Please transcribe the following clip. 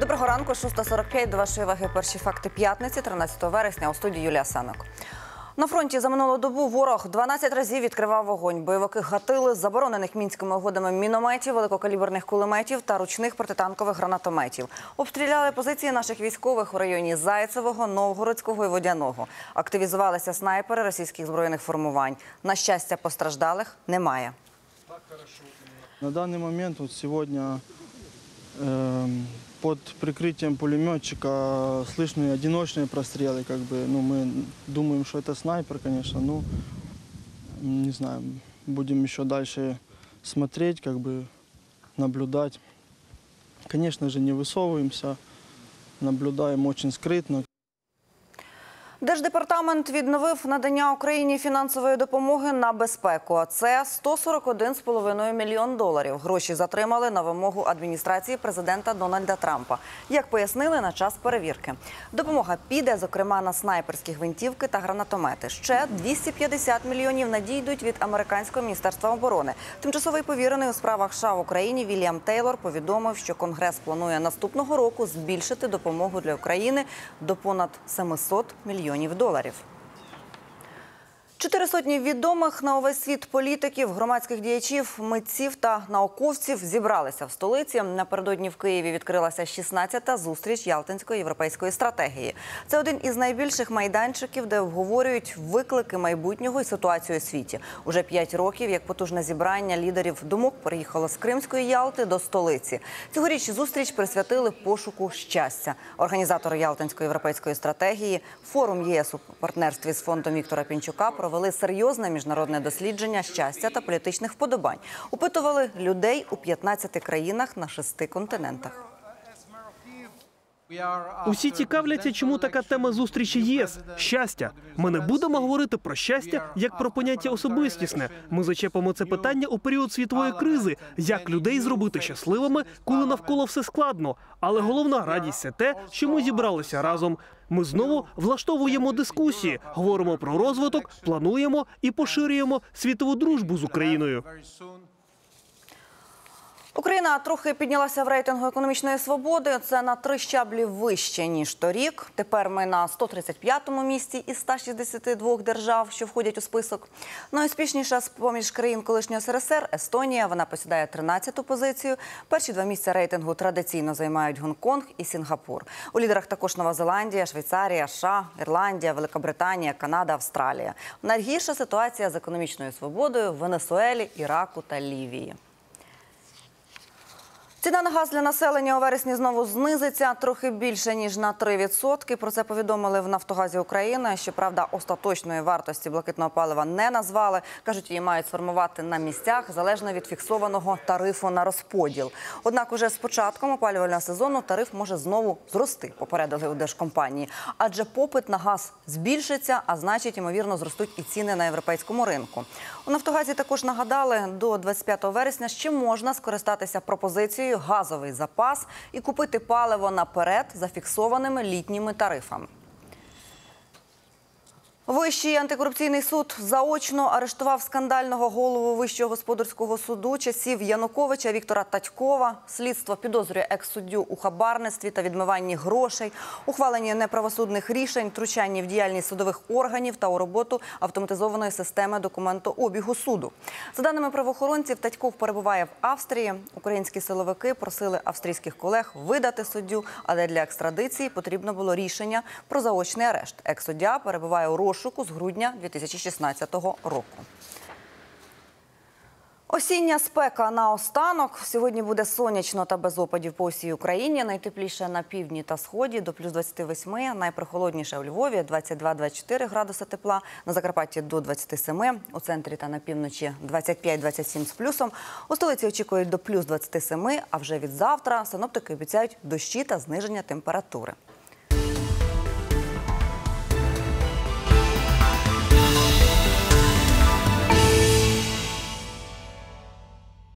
Доброго ранку, 6.45. До вашої уваги перші факти п'ятниці, 13 вересня у студії Юлія Санок. На фронті за минулу добу ворог 12 разів відкривав вогонь. Бойовики гатили заборонених мінськими угодами мінометів, великокаліберних кулеметів та ручних протитанкових гранатометів. Обстріляли позиції наших військових у районі Зайцевого, Новгородського і Водяного. Активізувалися снайпери російських збройних формувань. На щастя, постраждалих немає. На данный момент, вот сегодня, эм, под прикрытием пулеметчика слышны одиночные прострелы. Как бы, ну, мы думаем, что это снайпер, конечно. Ну, не знаю, будем еще дальше смотреть, как бы наблюдать. Конечно же, не высовываемся, наблюдаем очень скрытно. Держдепартамент відновив надання Україні фінансової допомоги на безпеку. А це 141,5 мільйон доларів. Гроші затримали на вимогу адміністрації президента Дональда Трампа. Як пояснили на час перевірки, допомога піде, зокрема, на снайперські гвинтівки та гранатомети. Ще 250 мільйонів надійдуть від американського міністерства оборони. Тимчасовий повірений у справах США в Україні Вільям Тейлор повідомив, що Конгрес планує наступного року збільшити допомогу для України до понад 700 мільйонів доларів. Чотири сотні відомих на увесь світ політиків, громадських діячів, митців та науковців зібралися в столиці. Напередодні в Києві відкрилася 16-та зустріч Ялтинської європейської стратегії. Це один із найбільших майданчиків, де обговорюють виклики майбутнього і ситуацію у світі. Уже п'ять років, як потужне зібрання лідерів думок переїхало з Кримської Ялти до столиці. Цьогоріч зустріч присвятили пошуку щастя. Організатори Ялтинської європейської стратегії, форум ЄС у партнерстві з фондом Віктора Пінчука провели серйозне міжнародне дослідження щастя та політичних вподобань. Опитували людей у 15 країнах на шести континентах. Усі цікавляться, чому така тема зустрічі ЄС щастя. Ми не будемо говорити про щастя як про поняття особистісне. Ми зачепимо це питання у період світової кризи, як людей зробити щасливими, коли навколо все складно. Але головна радість це те, що ми зібралися разом. Ми знову влаштовуємо дискусії, говоримо про розвиток, плануємо і поширюємо світову дружбу з Україною. Україна трохи піднялася в рейтингу економічної свободи. Це на три щаблі вище ніж торік. Тепер ми на 135-му місці із 162 держав, що входять у список. Найуспішніша з поміж країн колишнього СРСР Естонія. Вона посідає 13-ту позицію. Перші два місця рейтингу традиційно займають Гонконг і Сінгапур. У лідерах також Нова Зеландія, Швейцарія, США, Ірландія, Великобританія, Канада, Австралія. Найгірша ситуація з економічною свободою в Венесуелі, Іраку та Лівії. Ціна на газ для населення у вересні знову знизиться трохи більше ніж на 3%. Про це повідомили в Нафтогазі України. Щоправда, остаточної вартості блакитного палива не назвали. кажуть, її мають сформувати на місцях залежно від фіксованого тарифу на розподіл. Однак, уже з початком опалювального сезону тариф може знову зрости. Попередили у держкомпанії, адже попит на газ збільшиться, а значить, ймовірно, зростуть і ціни на європейському ринку. У Нафтогазі також нагадали до 25 вересня, ще можна скористатися пропозицією газовий запас і купити паливо наперед за фіксованими літніми тарифами. Вищий антикорупційний суд заочно арештував скандального голову Вищого господарського суду часів Януковича Віктора Татькова. Слідство підозрює екс-суддю у хабарництві та відмиванні грошей, ухваленні неправосудних рішень, втручанні в діяльність судових органів та у роботу автоматизованої системи документообігу суду. За даними правоохоронців, Татьков перебуває в Австрії. Українські силовики просили австрійських колег видати суддю, але для екстрадиції потрібно було рішення про заочний арешт. Екс-суддя перебуває у розшуку з грудня 2016 року. Осіння спека на останок. Сьогодні буде сонячно та без опадів по всій Україні. Найтепліше на півдні та сході до плюс 28, найпрохолодніше у Львові 22-24 градуси тепла, на Закарпатті до 27, у центрі та на півночі 25-27 з плюсом. У столиці очікують до плюс 27, а вже від завтра синоптики обіцяють дощі та зниження температури.